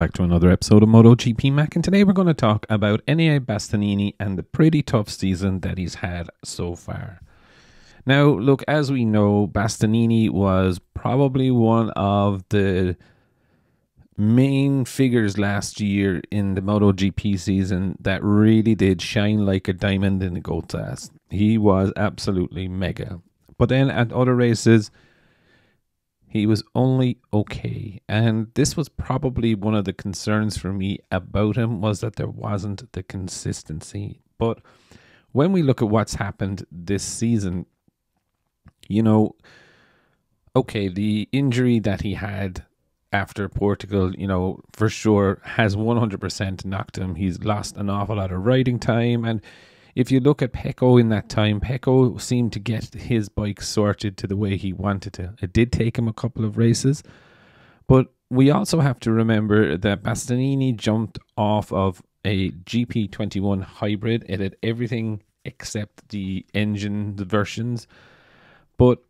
Back to another episode of MotoGP Mac, and today we're going to talk about Enea Bastianini and the pretty tough season that he's had so far. Now, look, as we know, Bastianini was probably one of the main figures last year in the MotoGP season that really did shine like a diamond in the goat's ass. He was absolutely mega. But then at other races, he was only okay. And this was probably one of the concerns for me about him was that there wasn't the consistency. But when we look at what's happened this season, you know, okay, the injury that he had after Portugal, you know, for sure has 100% knocked him. He's lost an awful lot of riding time and if you look at Pecco in that time, Pecco seemed to get his bike sorted to the way he wanted to. It did take him a couple of races, but we also have to remember that Bastianini jumped off of a GP21 hybrid. It had everything except the engine, the versions. But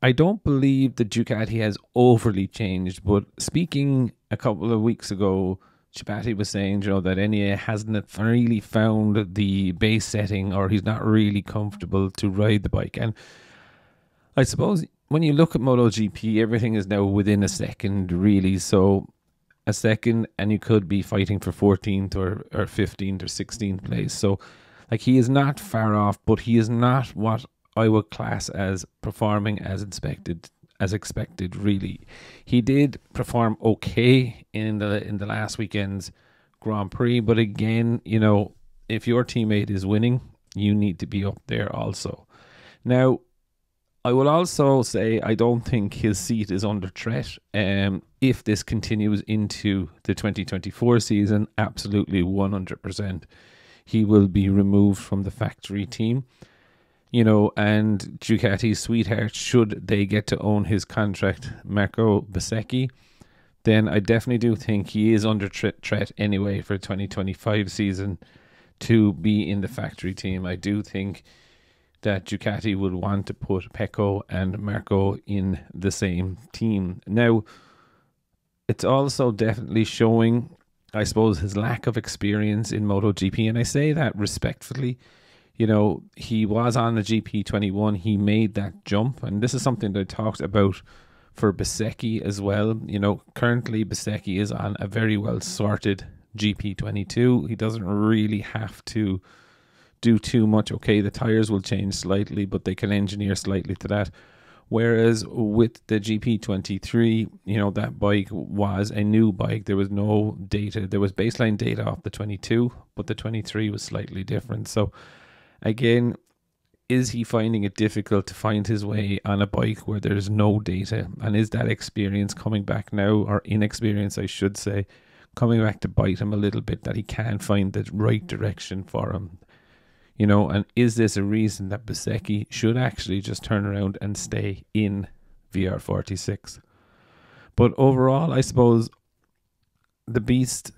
I don't believe the Ducati has overly changed. But speaking a couple of weeks ago, Ciabatti was saying, you know, that Enea hasn't really found the base setting or he's not really comfortable to ride the bike. And I suppose when you look at MotoGP, everything is now within a second, really. So a second, and you could be fighting for 14th or, or 15th or 16th place. So, like, he is not far off, but he is not what I would class as performing as expected as expected. Really, he did perform okay in the in the last weekend's Grand Prix, but again, you know, if your teammate is winning, you need to be up there also. Now, I will also say I don't think his seat is under threat. Um, if this continues into the 2024 season, absolutely 100%, he will be removed from the factory team you know, and Ducati's sweetheart, should they get to own his contract, Marco Bezzecchi, then I definitely do think he is under threat anyway for 2025 season to be in the factory team. I do think that Ducati would want to put Pecco and Marco in the same team. Now, it's also definitely showing, I suppose, his lack of experience in MotoGP, and I say that respectfully you know, he was on the GP21. He made that jump. And this is something that I talked about for Bezzecchi as well. You know, currently Bezzecchi is on a very well sorted GP22. He doesn't really have to do too much. Okay, the tires will change slightly, but they can engineer slightly to that. Whereas with the GP23, you know, that bike was a new bike. There was no data. There was baseline data off the 22, but the 23 was slightly different. So Again, is he finding it difficult to find his way on a bike where there's no data? And is that experience coming back now, or inexperience, I should say, coming back to bite him a little bit that he can't find the right mm. direction for him? You know, and is this a reason that Bezzecchi should actually just turn around and stay in VR46? But overall, I suppose the beast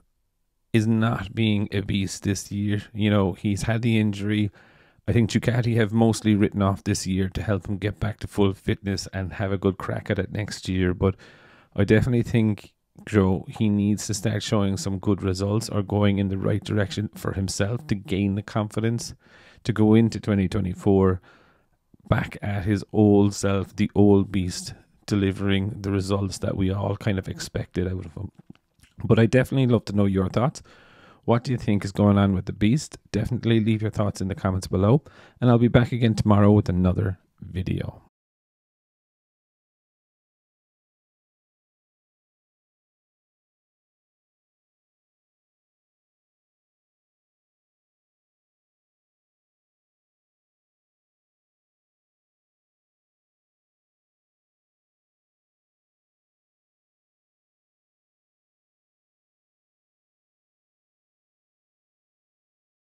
is not being a beast this year. You know, he's had the injury. I think Ducati have mostly written off this year to help him get back to full fitness and have a good crack at it next year. But I definitely think Joe he needs to start showing some good results or going in the right direction for himself to gain the confidence to go into 2024 back at his old self, the old beast, delivering the results that we all kind of expected out of him. But I definitely love to know your thoughts. What do you think is going on with the beast? Definitely leave your thoughts in the comments below, and I'll be back again tomorrow with another video.